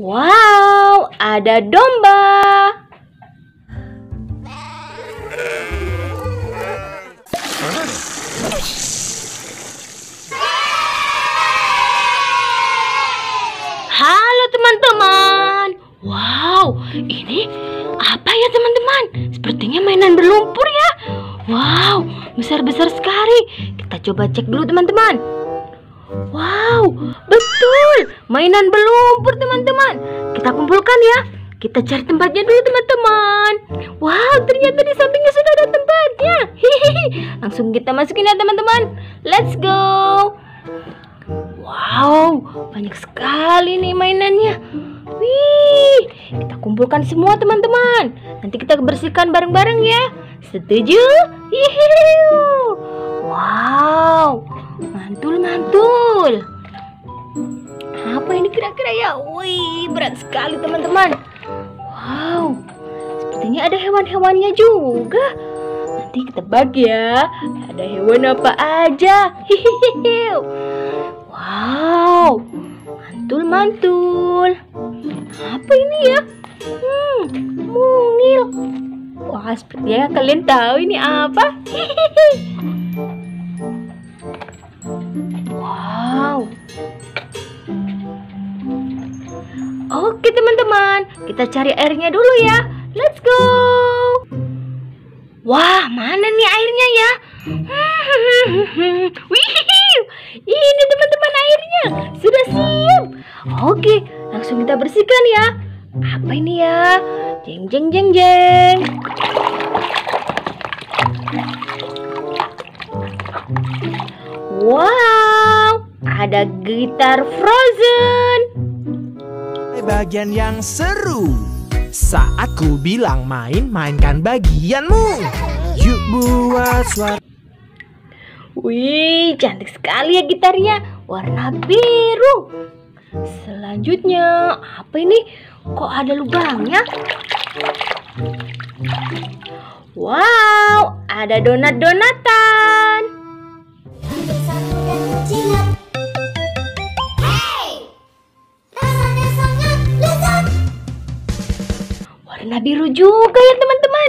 Wow, ada domba. Halo teman-teman. Wow, ini apa ya teman-teman? Sepertinya mainan berlumpur ya. Wow, besar-besar sekali. Kita coba cek dulu teman-teman. Wow, betul. Mainan berlumpur teman-teman. Kita kumpulkan ya. Kita cari tempatnya dulu teman-teman. Wow, ternyata di sampingnya sudah ada tempatnya. Hihihi. Langsung kita masukin ya teman-teman. Let's go. Wow, banyak sekali nih mainannya. Wih, kita kumpulkan semua teman-teman. Nanti kita bersihkan bareng-bareng ya. Setuju? Yuhu. Wow, mantul mantul. Apa ini kira-kira ya? Wih, berat sekali teman-teman. Wow, sepertinya ada hewan-hewannya juga. Nanti kita bagi ya. Ada hewan apa aja? Hihihi. Wow, mantul mantul. Apa ini ya? Hmm, mungil. Wah, sepertinya kalian tahu ini apa? Hihihi. Kita cari airnya dulu ya. Let's go. Wah, mana nih airnya ya? Ini teman-teman airnya sudah siap. Oke, langsung kita bersihkan ya. Apa ini ya? Jeng jeng jeng jeng. Wow, ada gitar Frozen. Bagian yang seru Saat ku bilang main, mainkan bagianmu Yuk buat suara Wih, cantik sekali ya gitarnya. Warna biru. Selanjutnya, apa ini? Kok ada lubangnya? Wow, ada donat-donatan. Warna biru juga ya teman-teman.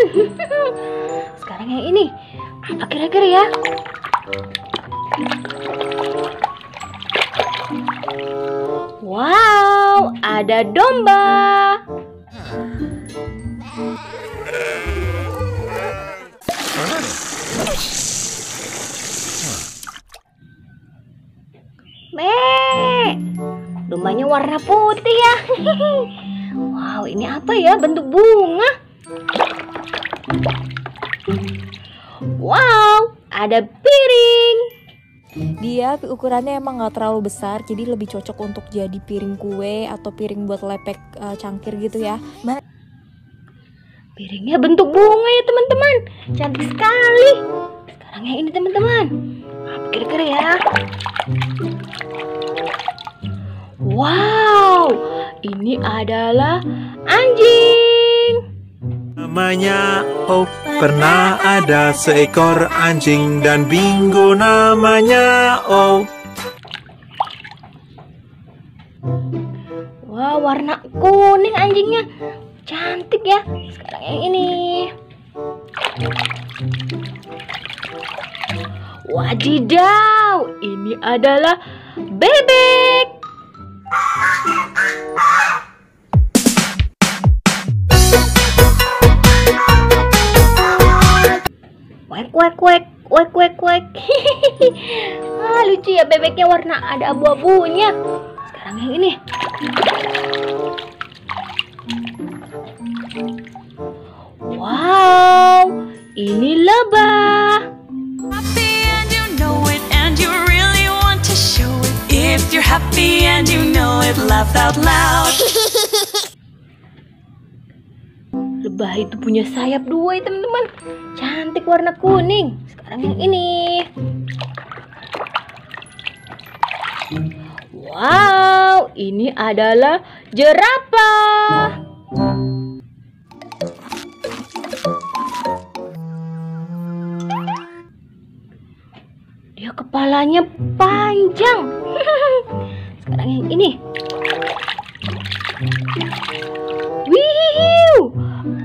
Sekarang yang ini, apa kira-kira ya? Wow, ada domba. Meh, dombanya warna putih ya. Wow, ini apa ya? Bentuk bunga. Wow, ada piring. Dia ukurannya emang nggak terlalu besar, jadi lebih cocok untuk jadi piring kue atau piring buat lepek eh, cangkir gitu ya. Ma- Piringnya bentuk bunga ya teman-teman. Cantik sekali. Sekarang yang ini teman-teman. Apa kira-kira ya? Wow, ini adalah anjing. Namanya Oh Pernah ada seekor anjing dan bingo namanya Oh Wah, warna kuning anjingnya. Cantik ya. Sekarang yang ini. Wadidaw, ini adalah bebek. Wek wek wek wek wek wek. ah, lucu ya bebeknya warna ada abu-abunya. Sekarang yang ini. Wow, ini lebah. If you're happy and you know it, laugh out loud. Lebah itu punya sayap dua ya teman-teman. Cantik warna kuning. Sekarang yang ini. Wow, ini adalah jerapah. Dia kepalanya panjang. Sekarang yang ini.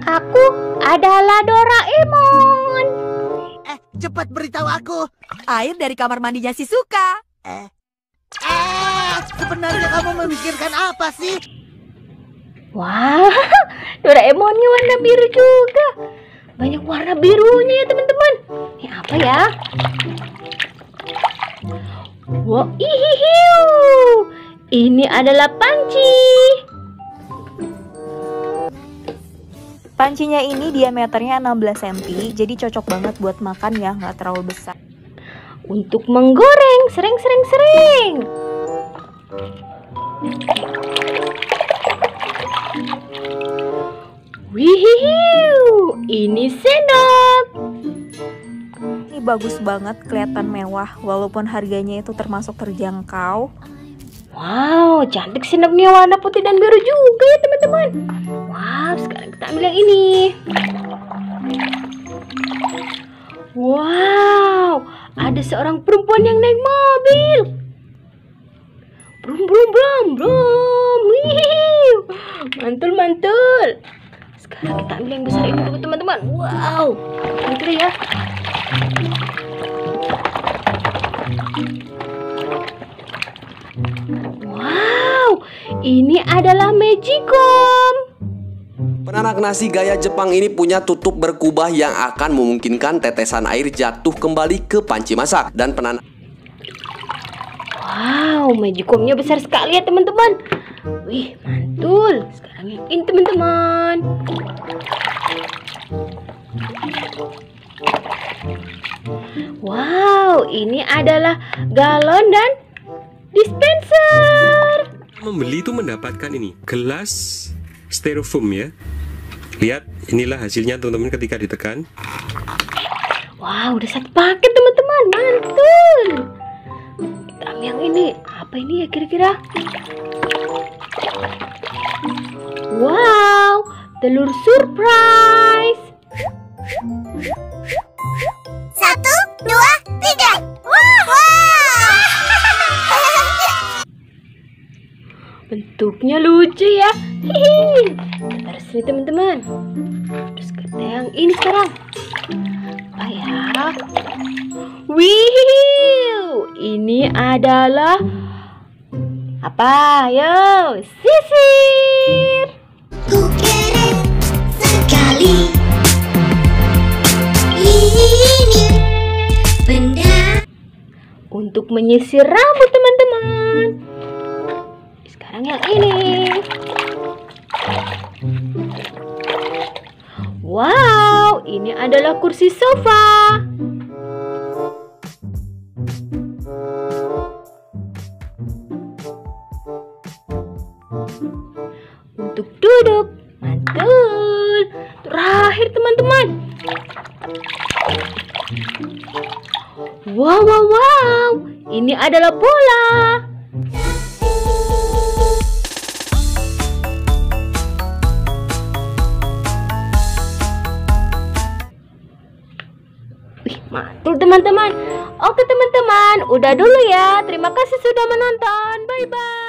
Aku adalah Doraemon. Eh, cepat beritahu aku. Air dari kamar mandinya si Suka. Eh. Eh, sebenarnya kamu memikirkan apa sih? Wah, Doraemonnya warna biru juga. Banyak warna birunya ya teman-teman. Ini apa ya? Wow, ihihiu. Ini adalah panci. Pancinya ini diameternya 16 cm, jadi cocok banget buat makan ya, nggak terlalu besar. Untuk menggoreng, sering sering sering. Wihihiu, ini sendok. Ini bagus banget, kelihatan mewah, walaupun harganya itu termasuk terjangkau. Wow, cantik sendoknya warna putih dan biru juga ya teman-teman. Wow, sekarang kita ambil yang ini. Wow, ada seorang perempuan yang naik mobil. Brum brum brum brum. Mantul mantul. Sekarang kita ambil yang besar ini dulu teman-teman. Wow, mantul ya. Ini adalah Magicom. Penanak nasi gaya Jepang ini punya tutup berkubah yang akan memungkinkan tetesan air jatuh kembali ke panci masak dan penanak Wow, Magicomnya besar sekali ya teman-teman. Wih, mantul. Sekarang yang ini teman-teman. Wow, ini adalah galon dan dispenser. Membeli itu mendapatkan ini gelas styrofoam ya. Lihat, inilah hasilnya teman-teman ketika ditekan. Wow, udah satu paket teman-teman. Mantul. Kita ambil yang ini. Apa ini ya kira-kira? Wow, telur surprise. Bentuknya lucu ya. Hihi. Kita sini teman-teman. Terus kita yang ini sekarang. Apa ya? Wih, ini adalah apa? Yo, sisir. Ku keren sekali. Ini benda Untuk menyisir rambut teman-teman. Sekarang yang ini. Wow, ini adalah kursi sofa. Untuk duduk, mantul. Terakhir teman-teman. Wow, wow, wow. Ini adalah bola. Mantul teman-teman. Oke teman-teman, udah dulu ya. Terima kasih sudah menonton. Bye-bye.